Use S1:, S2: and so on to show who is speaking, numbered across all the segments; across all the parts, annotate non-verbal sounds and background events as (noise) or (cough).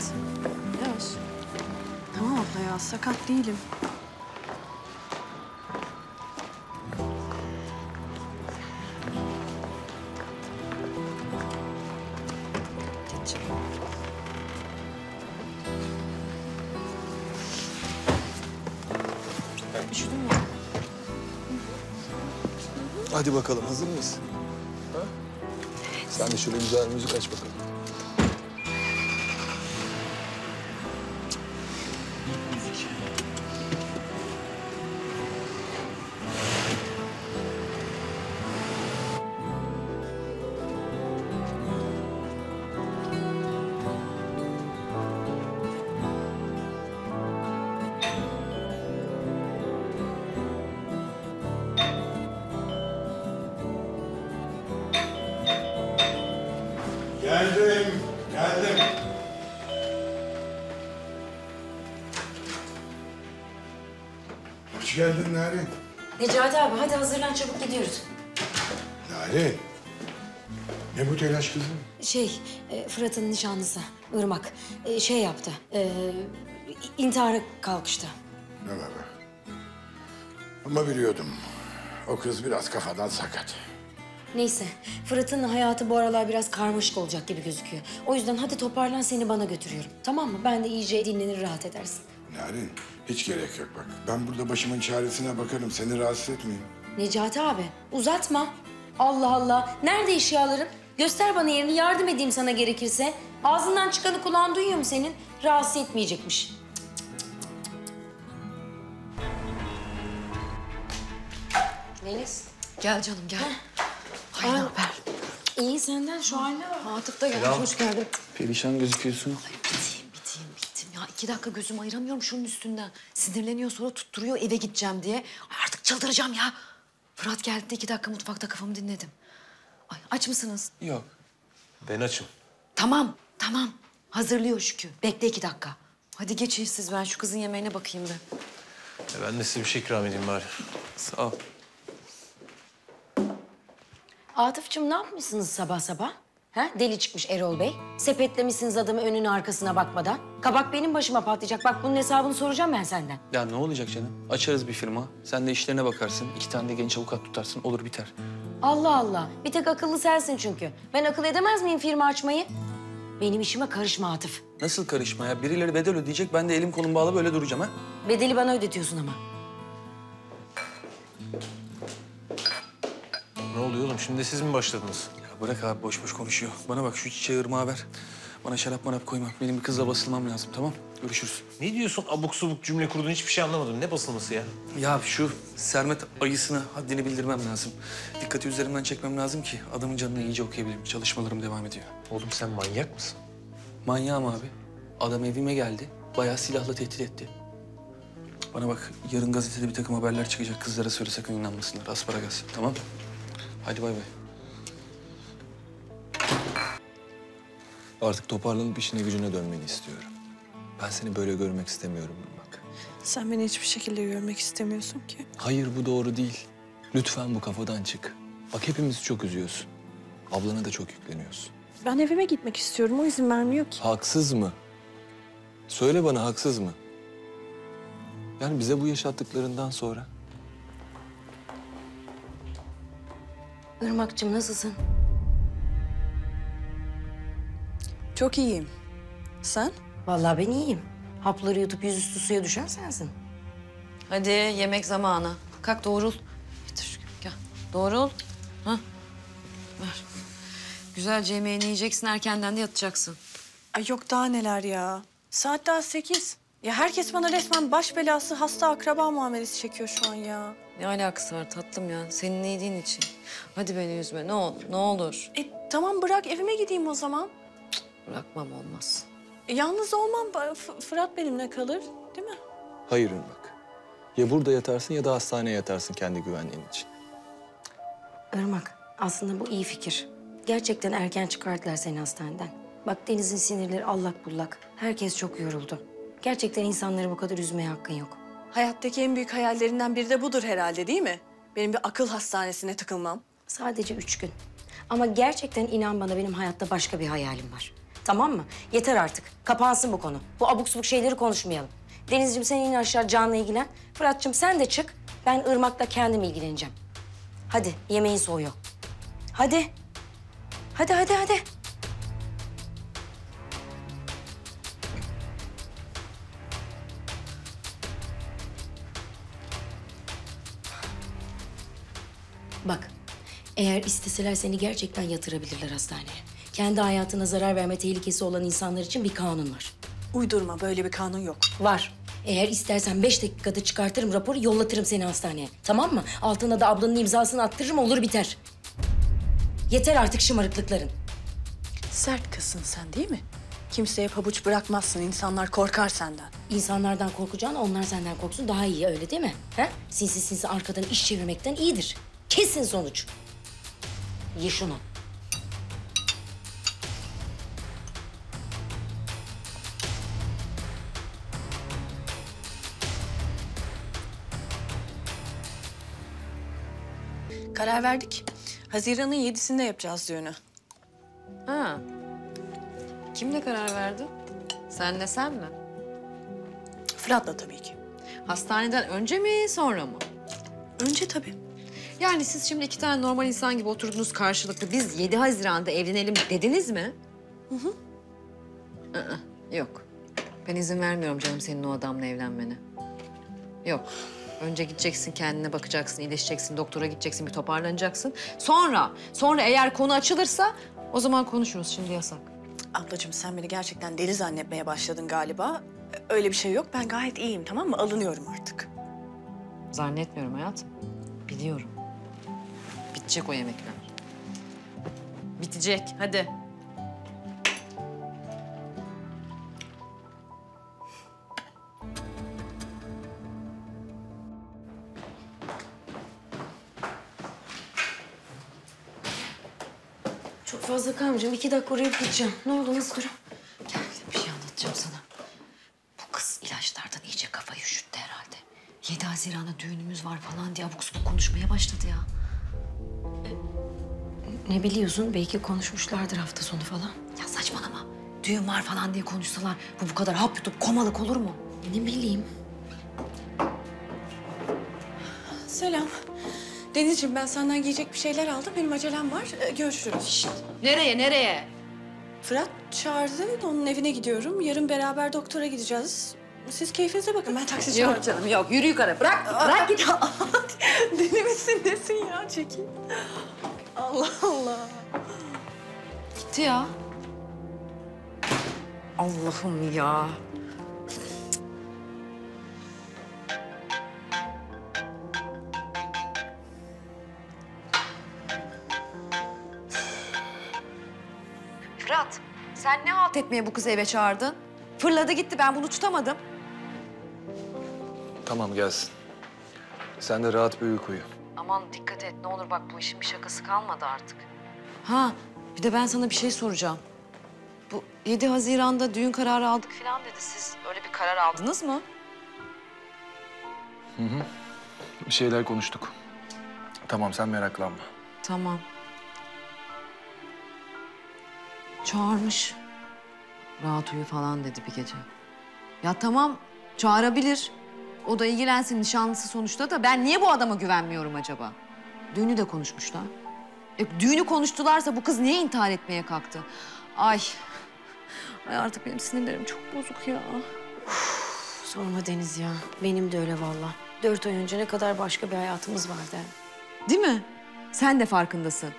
S1: Evet. Yavaş. Tamam abla ya sakat değilim. Geç. Üşüdün mü?
S2: Hadi bakalım hazır mıyız? Ha? Sen de şöyle güzel müzik aç bakalım.
S3: Hoş geldin Narin.
S4: Necati abi hadi hazırlan çabuk gidiyoruz.
S3: Narin. Ne bu telaş kızım?
S4: Şey e, Fırat'ın nişanlısı Irmak e, şey yaptı. E, intihara kalkıştı.
S3: Ne var be? Ama biliyordum. O kız biraz kafadan sakat.
S4: Neyse Fırat'ın hayatı bu aralar biraz karmaşık olacak gibi gözüküyor. O yüzden hadi toparlan seni bana götürüyorum. Tamam mı? Ben de iyice dinlenir rahat edersin.
S3: Narin, hiç gerek yok bak. Ben burada başımın çaresine bakarım. Seni rahatsız etmeyeyim.
S4: Necati abi uzatma. Allah Allah. Nerede eşyaların? Göster bana yerini yardım edeyim sana gerekirse. Ağzından çıkanı kulağın duyuyor mu senin? Rahatsız etmeyecekmiş. Melis.
S1: Gel canım gel. Ay
S4: Ay.
S1: ne haber?
S4: İyi senden şu haline bak.
S1: Atıf da gelmiş. Hoş geldin.
S2: Perişan gözüküyorsun.
S1: Ya iki dakika gözüm ayıramıyorum şunun üstünden. Sinirleniyor sonra tutturuyor eve gideceğim diye. Ay artık çıldıracağım ya. Fırat geldi de iki dakika mutfakta kafamı dinledim. Ay aç mısınız?
S2: Yok.
S5: Ben açım.
S1: Tamam, tamam. Hazırlıyor Şükrü. Bekle iki dakika. Hadi geçin siz ben şu kızın yemeğine bakayım bir.
S5: E ben de size bir şey ikram edeyim bari.
S2: Sağ ol.
S4: Atıf'cığım ne yapmışsınız sabah sabah? Ha? Deli çıkmış Erol Bey. Sepetlemişsiniz adamı önüne arkasına bakmadan. Kabak benim başıma patlayacak. Bak bunun hesabını soracağım ben senden.
S6: Ya ne olacak canım? Açarız bir firma. Sen de işlerine bakarsın. iki tane de genç avukat tutarsın. Olur biter.
S4: Allah Allah. Bir tek akıllı sensin çünkü. Ben akıl edemez miyim firma açmayı? Benim işime karışma Atıf.
S6: Nasıl karışma ya? Birileri bedel ödeyecek. Ben de elim kolum bağlı böyle duracağım ha.
S4: Bedeli bana ödetiyorsun ama.
S5: Ne oluyor oğlum? Şimdi siz mi başladınız?
S6: Bırak abi boş boş konuşuyor. Bana bak şu çiçeği ırmağa ver. Bana şarap marap koyma. Benim bir kızla basılmam lazım tamam? Görüşürüz.
S5: Ne diyorsun abuk subuk cümle kurdun hiçbir şey anlamadım. Ne basılması ya?
S6: Ya şu Sermet ayısına haddini bildirmem lazım. Dikkati üzerimden çekmem lazım ki adamın canını iyice okuyabileyim. Çalışmalarım devam ediyor.
S5: Oğlum sen manyak mısın?
S6: Manyağım abi. Adam evime geldi. Bayağı silahla tehdit etti. Bana bak yarın gazetede bir takım haberler çıkacak. Kızlara söyle sakın inanmasınlar. Asparagas. Tamam Hadi bay bay.
S2: Artık toparlanıp işine gücüne dönmeni istiyorum. Ben seni böyle görmek istemiyorum bak.
S1: Sen beni hiçbir şekilde görmek istemiyorsun ki.
S2: Hayır bu doğru değil. Lütfen bu kafadan çık. Bak hepimizi çok üzüyorsun. Ablana da çok yükleniyorsun.
S1: Ben evime gitmek istiyorum. O izin vermiyor ki.
S2: Haksız mı? Söyle bana haksız mı? Yani bize bu yaşattıklarından sonra
S4: Irmak'cığım nasılsın?
S1: Çok iyiyim. Sen?
S4: Vallahi ben iyiyim. Hapları yutup yüzüstü suya düşen sensin.
S1: Hadi yemek zamanı. Kalk doğrul. Getir Şükrü, gel. Doğrul. Ha. Ver. Güzelce yemeğini yiyeceksin erkenden de yatacaksın.
S7: Ay yok daha neler ya. Saat daha sekiz. Ya herkes bana resmen baş belası hasta akraba muamelesi çekiyor şu an ya.
S1: Ne alakası var tatlım ya? Senin iyiliğin için. Hadi beni üzme ne olur ne olur.
S7: E tamam bırak evime gideyim o zaman.
S1: Bırakmam olmaz.
S7: E, yalnız olmam. F- Fırat benimle kalır değil mi?
S2: hayır Irmak. Ya burada yatarsın ya da hastaneye yatarsın kendi güvenliğin için.
S4: Irmak, aslında bu iyi fikir. Gerçekten erken çıkardılar seni hastaneden. Bak Deniz'in sinirleri allak bullak. Herkes çok yoruldu. Gerçekten insanları bu kadar üzmeye hakkın yok.
S7: Hayattaki en büyük hayallerinden biri de budur herhalde değil mi? Benim bir akıl hastanesine tıkılmam.
S4: Sadece üç gün. Ama gerçekten inan bana benim hayatta başka bir hayalim var. Tamam mı? Yeter artık. Kapansın bu konu. Bu abuk subuk şeyleri konuşmayalım. Denizciğim sen in aşağı Can'la ilgilen. Fırat'cığım sen de çık. Ben Irmak'la kendim ilgileneceğim. Hadi yemeğin soğuyor. Hadi. Hadi hadi hadi. Bak, eğer isteseler seni gerçekten yatırabilirler hastaneye. Kendi hayatına zarar verme tehlikesi olan insanlar için bir kanun var.
S7: Uydurma böyle bir kanun yok.
S4: Var. Eğer istersen beş dakikada çıkartırım raporu, yollatırım seni hastaneye. Tamam mı? Altına da ablanın imzasını attırırım, olur biter. Yeter artık şımarıklıkların.
S7: Sert kızsın sen değil mi? Kimseye pabuç bırakmazsın. İnsanlar korkar senden.
S4: İnsanlardan korkacağına onlar senden korksun daha iyi öyle değil mi? He? Sinsi sinsi arkadan iş çevirmekten iyidir. Kesin sonuç. Ye şunu.
S7: Karar verdik. Haziran'ın yedisinde yapacağız düğünü.
S1: Ha. Kimle karar verdin? Senle sen mi?
S7: Fırat'la tabii ki.
S1: Hastaneden önce mi sonra mı?
S7: Önce tabii.
S1: Yani siz şimdi iki tane normal insan gibi oturdunuz karşılıklı. Biz 7 Haziran'da evlenelim dediniz mi? Hı hı. yok. Ben izin vermiyorum canım senin o adamla evlenmene. Yok. Önce gideceksin, kendine bakacaksın, iyileşeceksin, doktora gideceksin, bir toparlanacaksın. Sonra, sonra eğer konu açılırsa o zaman konuşuruz. Şimdi yasak.
S7: Ablacığım sen beni gerçekten deli zannetmeye başladın galiba. Öyle bir şey yok. Ben gayet iyiyim tamam mı? Alınıyorum artık.
S1: Zannetmiyorum hayatım. Biliyorum. Bitecek o yemekler. Bitecek. Hadi.
S4: Kalmayacağım. İki dakika uğrayıp gideceğim. Ne oldu, nasıl durum?
S1: Gel bir şey anlatacağım sana. Bu kız ilaçlardan iyice kafayı üşüttü herhalde. 7 Haziran'da düğünümüz var falan diye abuk subuk konuşmaya başladı ya.
S4: Ne biliyorsun? Belki konuşmuşlardır hafta sonu falan.
S1: Ya saçmalama. Düğün var falan diye konuşsalar bu bu kadar hap yutup komalık olur mu?
S4: Ne bileyim.
S7: Selam. Denizciğim ben senden giyecek bir şeyler aldım. Benim acelem var. Ee, görüşürüz.
S1: Nereye nereye?
S7: Fırat çağırdı. Onun evine gidiyorum. Yarın beraber doktora gideceğiz. Siz keyfinize bakın. Ben taksi
S1: Yok
S7: çağıracağım.
S1: canım yok yürü yukarı bırak bırak git. (laughs)
S7: Deli misin nesin ya? Çekil. Allah Allah.
S1: Gitti ya. Allah'ım ya. Fırat, sen ne halt etmeye bu kızı eve çağırdın? Fırladı gitti, ben bunu tutamadım.
S2: Tamam gelsin. Sen de rahat bir uyku uyu.
S1: Aman dikkat et, ne olur bak bu işin bir şakası kalmadı artık. Ha, bir de ben sana bir şey soracağım. Bu 7 Haziran'da düğün kararı aldık falan dedi. Siz öyle bir karar aldınız mı?
S2: Bir şeyler konuştuk. Tamam sen meraklanma.
S1: Tamam. Çağırmış. Rahat uyu falan dedi bir gece. Ya tamam çağırabilir. O da ilgilensin nişanlısı sonuçta da ben niye bu adama güvenmiyorum acaba? Düğünü de konuşmuşlar. E, düğünü konuştularsa bu kız niye intihar etmeye kalktı? Ay. Ay artık benim sinirlerim çok bozuk ya.
S4: Sorma Deniz ya. Benim de öyle vallahi. Dört ay önce ne kadar başka bir hayatımız vardı.
S1: Değil mi? Sen de farkındasın.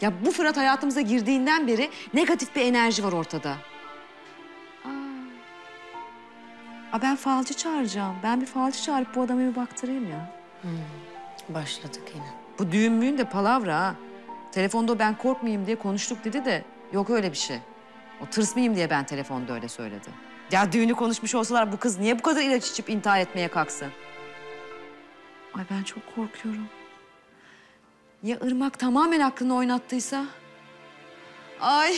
S1: Ya bu Fırat hayatımıza girdiğinden beri negatif bir enerji var ortada. Aa. Aa, ben falcı çağıracağım. Ben bir falcı çağırıp bu adama bir baktırayım ya.
S4: Başladık yine.
S1: Bu düğün müğün de palavra ha. Telefonda ben korkmayayım diye konuştuk dedi de yok öyle bir şey. O tırsmayayım diye ben telefonda öyle söyledi. Ya düğünü konuşmuş olsalar bu kız niye bu kadar ilaç içip intihar etmeye kalksın? Ay ben çok korkuyorum. Ya Irmak tamamen aklını oynattıysa? Ay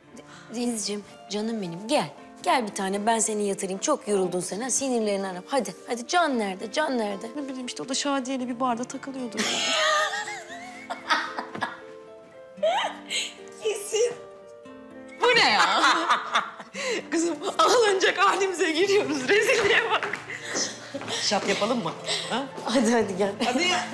S1: (laughs)
S4: Denizciğim, canım benim gel. Gel bir tane ben seni yatırayım. Çok yoruldun sen ha. Sinirlerini arap. Hadi, hadi Can nerede? Can nerede?
S1: ne bileyim işte o da Şadiye'yle bir barda takılıyordu. (laughs) Bu ne ya? (laughs)
S7: olacak halimize giriyoruz. Rezilliğe bak.
S1: Şap yapalım mı? Ha?
S4: Hadi hadi gel.
S1: Hadi ya.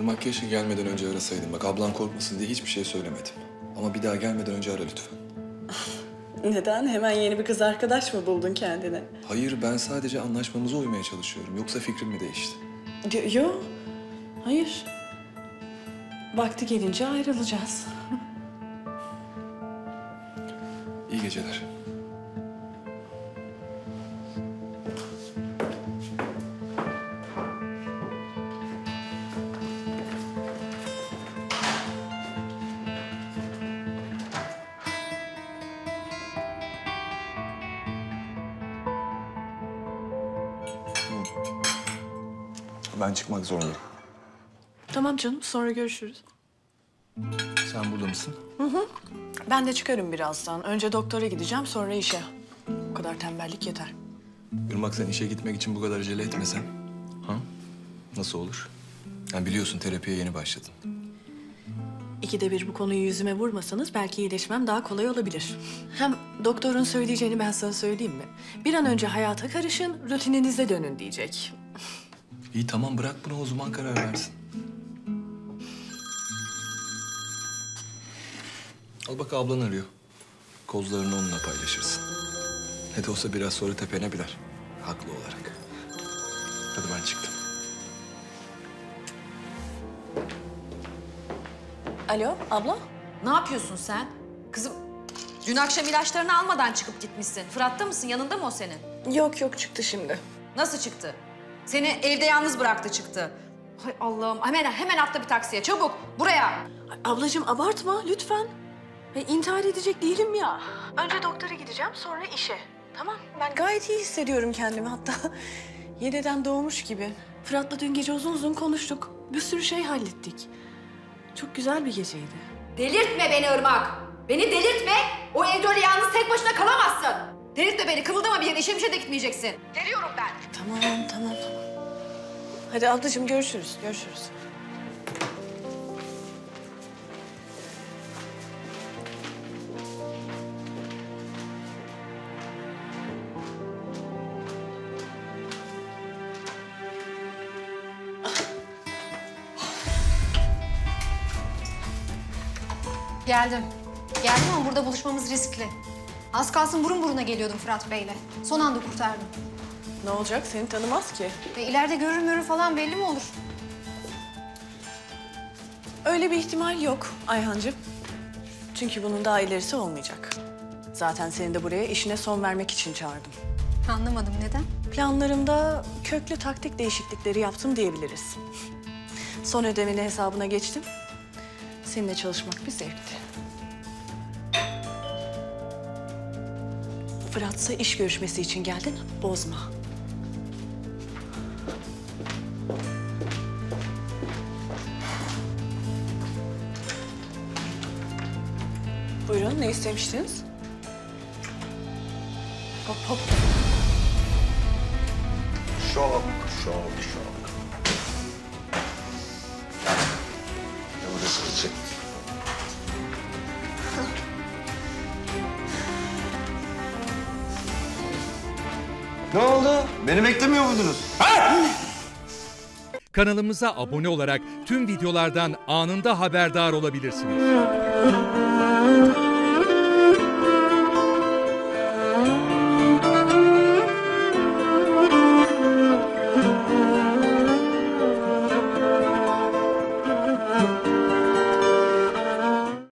S2: Irmak keşke gelmeden önce arasaydın. Bak ablan korkmasın diye hiçbir şey söylemedim. Ama bir daha gelmeden önce ara lütfen. (laughs)
S8: Neden? Hemen yeni bir kız arkadaş mı buldun kendine?
S2: Hayır ben sadece anlaşmamıza uymaya çalışıyorum. Yoksa fikrim mi değişti?
S8: Yo, yo. hayır. Vakti gelince ayrılacağız. (laughs)
S2: İyi geceler. Ben çıkmak zorundayım.
S7: Tamam canım sonra görüşürüz.
S2: Sen burada mısın?
S7: Ben de çıkarım birazdan. Önce doktora gideceğim sonra işe. Bu kadar tembellik yeter.
S2: Irmak sen işe gitmek için bu kadar acele etmesen. Ha? Nasıl olur? Yani biliyorsun terapiye yeni başladın.
S7: İkide bir bu konuyu yüzüme vurmasanız belki iyileşmem daha kolay olabilir. Hem doktorun söyleyeceğini ben sana söyleyeyim mi? Bir an önce hayata karışın, rutininize dönün diyecek.
S2: İyi tamam bırak bunu o zaman karar versin. Al bak ablan arıyor. Kozlarını onunla paylaşırsın. Ne de olsa biraz sonra tepene biner. Haklı olarak. Hadi ben çıktım.
S7: Alo, abla?
S1: Ne yapıyorsun sen? Kızım dün akşam ilaçlarını almadan çıkıp gitmişsin. Fırat'ta mısın? Yanında mı o senin?
S7: Yok yok çıktı şimdi.
S1: Nasıl çıktı? Seni evde yalnız bıraktı çıktı. Hay Allah'ım. Hemen hemen atla bir taksiye. Çabuk buraya.
S7: Ay, Ablacığım abartma lütfen. Ben intihar edecek değilim ya. Önce doktora gideceğim sonra işe. Tamam. Ben gayet iyi hissediyorum kendimi hatta. (laughs) Yeniden doğmuş gibi. Fırat'la dün gece uzun uzun konuştuk. Bir sürü şey hallettik. Çok güzel bir geceydi.
S1: Delirtme beni Irmak. Beni delirtme. O evde öyle yalnız tek başına kalamazsın. Delirtme beni. Kımıldama bir yere. İşe mişe de gitmeyeceksin. Deliyorum ben.
S7: Tamam tamam tamam. Hadi ablacığım görüşürüz görüşürüz.
S9: Geldim. Geldim ama burada buluşmamız riskli. Az kalsın burun buruna geliyordum Fırat Bey'le. Son anda kurtardım.
S7: Ne olacak seni tanımaz ki.
S9: Ve ileride görür mürür falan belli mi olur?
S7: Öyle bir ihtimal yok Ayhancığım. Çünkü bunun daha ilerisi olmayacak. Zaten seni de buraya işine son vermek için çağırdım.
S9: Anlamadım neden?
S7: Planlarımda köklü taktik değişiklikleri yaptım diyebiliriz. Son ödemeni hesabına geçtim. Seninle çalışmak bir zevkti. Fırat'sa iş görüşmesi için geldin, bozma. Buyurun, ne istemiştiniz? Hop hop.
S3: Şok, şok, şok. Ne burası için?
S10: Ne oldu? Beni beklemiyor muydunuz?
S11: Kanalımıza abone olarak tüm videolardan anında haberdar olabilirsiniz.